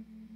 Mm-hmm.